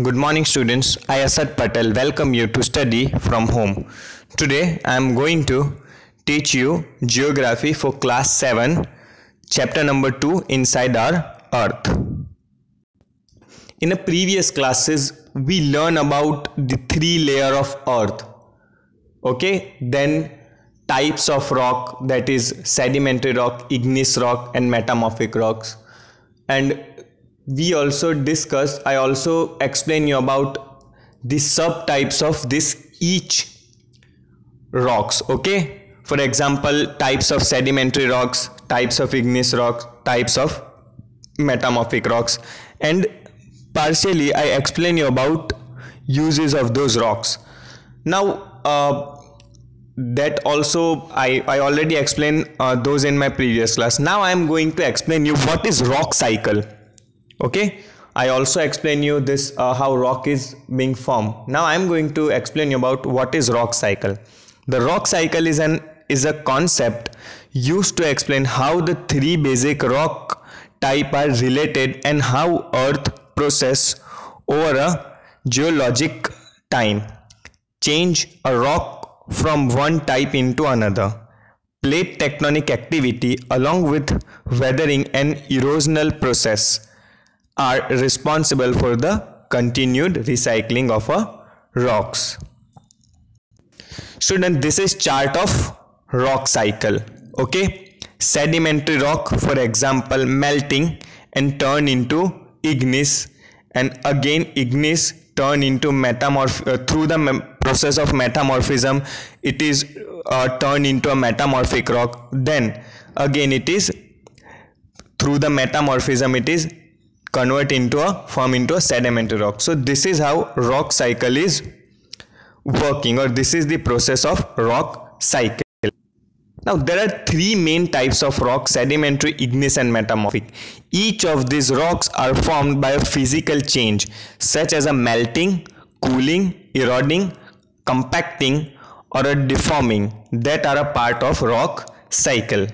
Good morning students. I Asad Patel welcome you to study from home. Today I am going to teach you geography for class 7 chapter number 2 inside our earth. In the previous classes we learn about the three layer of earth. Okay? Then types of rock that is sedimentary rock, igneous rock and metamorphic rocks. And we also discuss i also explain you about the subtypes of this each rocks okay? For example types of sedimentary rocks types of igneous rocks types of metamorphic rocks. And partially i explain you about uses of those rocks. Now uh, that also I, I already explained uh, those in my previous class. Now i am going to explain you what is rock cycle okay? I also explain you this uh, how rock is being formed. Now i'm going to explain you about what is rock cycle. The rock cycle is an is a concept used to explain how the three basic rock type are related and how earth process over a geologic time. Change a rock from one type into another. Plate tectonic activity along with weathering and erosional process are responsible for the continued recycling of a rocks. Student, this is chart of rock cycle. Okay, sedimentary rock, for example, melting and turn into igneous, and again igneous turn into metamorph uh, through the process of metamorphism. It is uh, turned into a metamorphic rock. Then again, it is through the metamorphism. It is convert into a form into a sedimentary rock. So this is how rock cycle is working or this is the process of rock cycle. Now there are three main types of rock sedimentary igneous and metamorphic. Each of these rocks are formed by a physical change such as a melting cooling eroding compacting or a deforming that are a part of rock cycle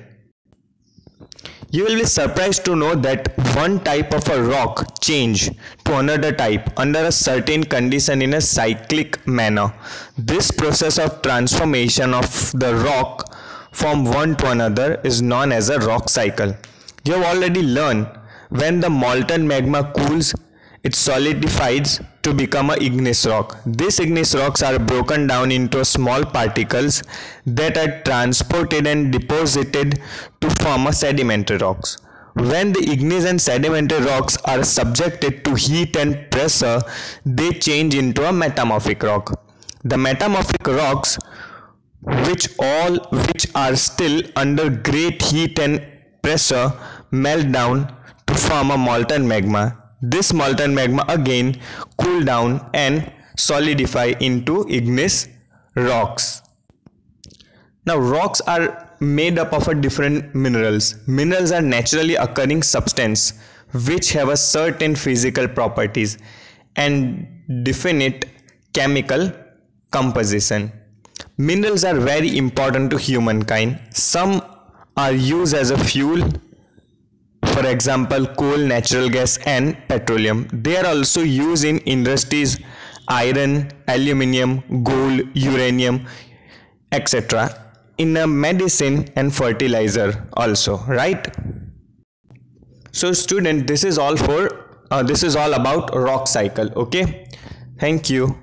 you will be surprised to know that one type of a rock change to another type under a certain condition in a cyclic manner. This process of transformation of the rock from one to another is known as a rock cycle. You have already learned when the molten magma cools it solidifies to become a igneous rock. These igneous rocks are broken down into small particles that are transported and deposited to form a sedimentary rocks. When the igneous and sedimentary rocks are subjected to heat and pressure, they change into a metamorphic rock. The metamorphic rocks which all which are still under great heat and pressure melt down to form a molten magma this molten magma again cool down and solidify into igneous rocks. Now rocks are made up of a different minerals. Minerals are naturally occurring substance which have a certain physical properties and definite chemical composition. Minerals are very important to humankind. Some are used as a fuel example coal natural gas and petroleum. They are also used in industries iron aluminium gold uranium etc in a medicine and fertilizer also right? So student this is all for uh, this is all about rock cycle okay? Thank you